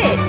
did it!